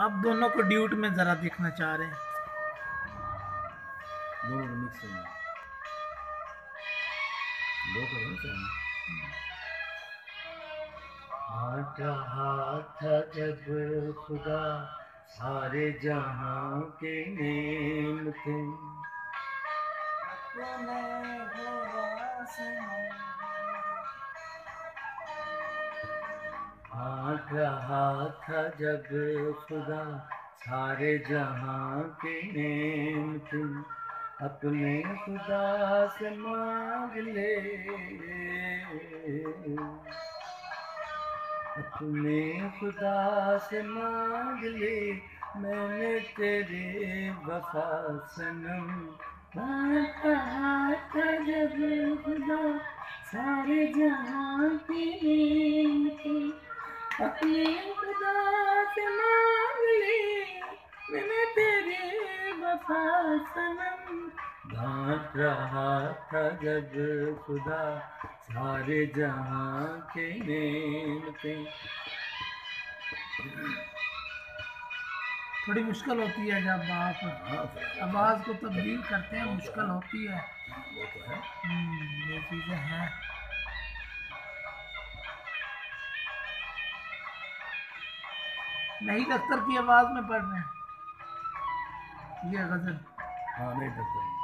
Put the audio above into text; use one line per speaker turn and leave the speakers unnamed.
अब दोनों को ड्यूट में जरा देखना चाह रहे हैं।
दोनों को मिक्स करना दो करो ना चाहिए
हाथ हाथ जब खुदा सारे जहाँ के नेम थे हाथ हाथ जब खुदा सारे जहाँ के नेम थे अपने खुदा से मांग ले। अपने खुदा से मांग ले, मैंने तेरे वफा सनम हाथ हाथ जब खुदा सारे जहाँ की थी अपने खुदा से मांग ले मैंने तेरे वफा सनम घाट रहा था जब खुदा सारे जहाँ के नेम
थोड़ी मुश्किल होती है जब आप
हाँ
आवाज़ को तब्दील करते हैं मुश्किल होती है
वो तो है।
हम्म, ये चीज़ें हैं। नहीं अख्तर की आवाज़ में पढ़ रहे हैं। ये गज़ल।
हाँ नहीं करते